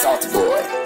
Salt Boy.